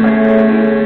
Música